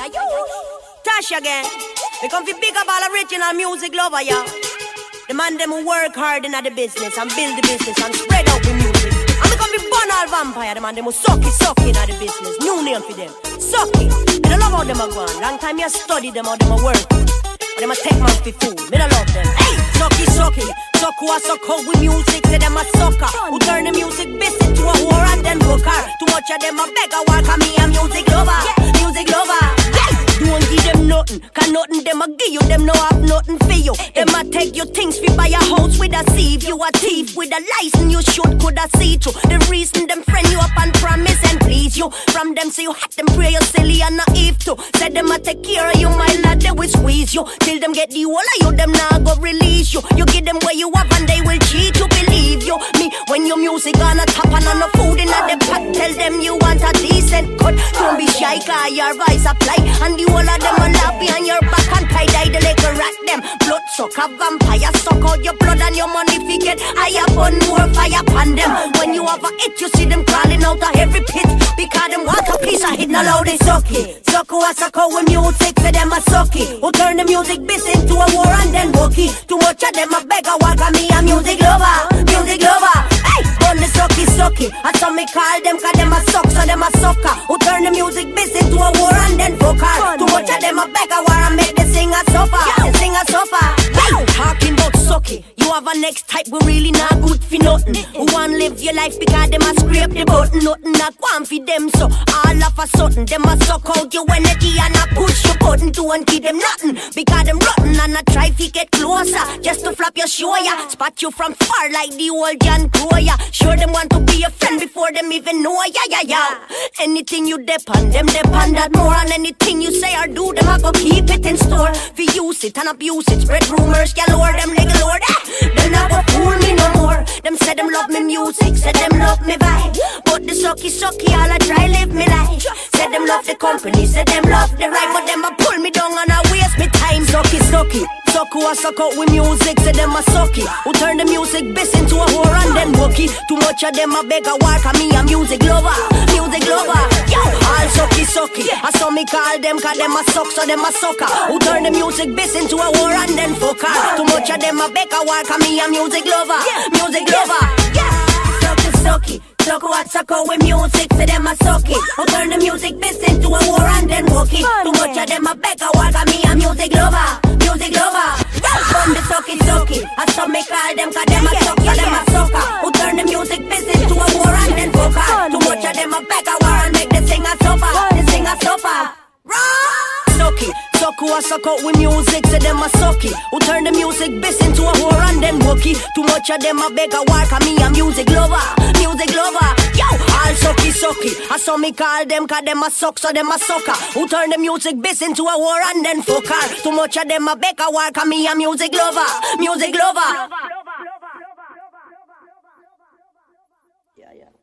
Tash again. We come fi big up all original music lover, yeah. The man them who work hard in the business and build the business and spread out the music. And we come fi burn all vampire, the man them who suck it, suck it in the business. New name for them. Suck it. Me don't love how them a go on. Long time me a study them how them a work. And them a take man fi fool. Me don't love them. Hey, sucky, sucky. Suck who a suck out with music, say them a sucker. Who turn the music business to a war and then book her. Too much of them a beg a walk, me a music lover. Music lover. Nothing, cause nothing them a give you, them no have nothing for you. Them a take your things fi buy a house with a sieve. You a thief with a license, you should coulda see through. The reason them friend you up and promise and please you. From them say you had them pray you silly and naive too. Said them a take care of you, my lad, they will squeeze you. Till them get the whole of you, them now go release you. You give them where you have and they your music on a top and on the food in the pot, tell them you want a decent cut. Don't be shy, cause your voice apply. And the whole of them will laugh behind your back and tie dye the little rat them. Blood suck a vampire, suck out your blood and your money fi get higher, burn more fire upon them. When you have a hit, you see them crawling out of every pit. Because them want a piece of hit, now loud they suck it. Suck who a suck out with music, say them a suck it. Who turn the music biz into a war and then walk it. Too much of them a beg a walk me a music lover, music lover. Hey, on the sucky sucky. I saw me call them cause them a suck, so them a sucker. Who turn the music biz into a war and then her. Too much of them a beg a war and make the singer suffer, the singer suffer. Hey, talking about sucky. You have a next type we really not good for nothing. Who want live your life because them a scrape the button, nothing not one for them. So all of a sudden them a suck out your energy and a push your button to and give them nothing because them rotten and I try to get closer just to flap your show ya. Spot you from far like the old John Crow ya. Sure them want to be a friend before them even know ya ya ya. Anything you depend them depend that more on anything you say or do them I go keep it in store. For use it and abuse it, spread rumors galore them nigga lord. Eh. Them not go fool me no more. Them say them love me music, say them love me vibe. But the sucky sucky all I try live me life. Say them love the company, say them love the ride, but them a pull me down and Sucky. Suck who a suck out with music, say them a sucky. Who turn the music biz into a whore and then wookie. Too much of them a beg a work, and me a music lover, music lover. Yo, all sucky sucky. I saw me call them, cause them a suck, so them a sucker. Who turn the music biz into a whore and then fuck her. Too much of them a beg a work, and me a music lover, music lover. Yeah, sucky sucky. Suck what suck with music, say them a sucky. Who turn the music biz into a war and then walk it. Too much of them a beg a work, and me a music lover, music lover. From the sucky sucky, I saw me call them, cause them a suck, so them a sucker. Who turn the music biz into a war and then her. Too much of them a beg a war and make the singer suffer, the singer suffer. Sucky, suck who a suck out with music, say them a sucky. Who turn the music biz into a whore and then wookie. Too much of them a beg a work, and me a music lucky. I saw me call them, cause them a suck, so them a sucker. Who turn the music biz into a war and then fuck her. Too much of them a baker work, and me a music lover, music lover. Yeah, yeah.